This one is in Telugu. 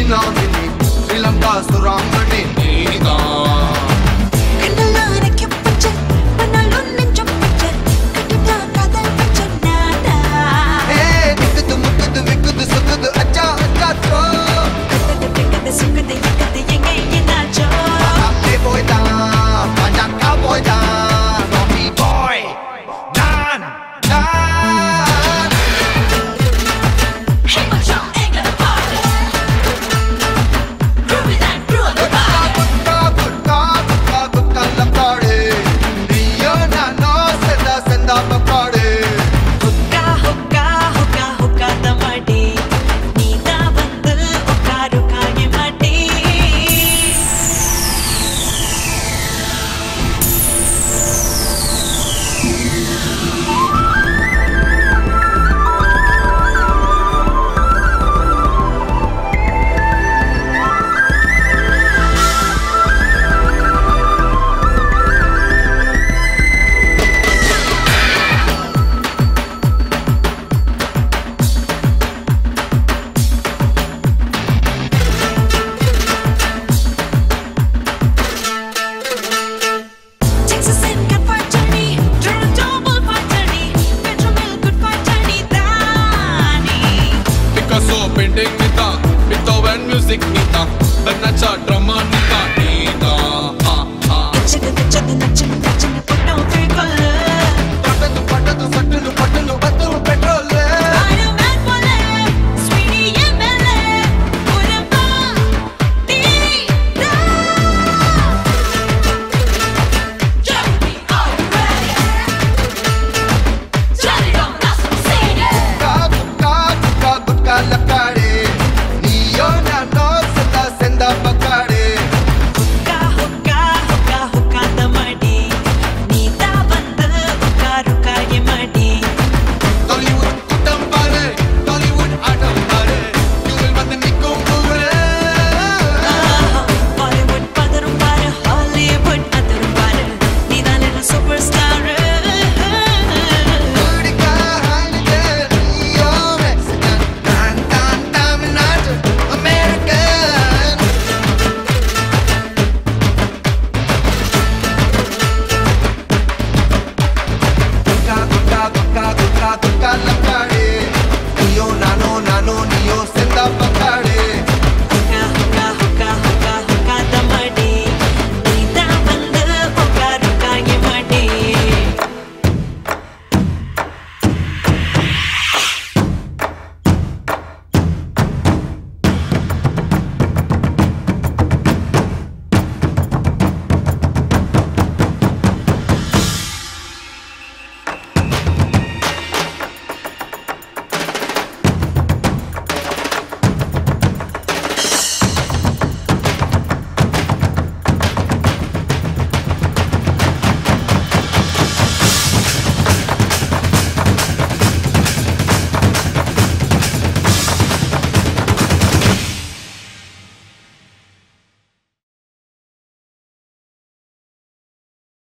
பின்னாதினி இளம் காசுராமனே நீதான்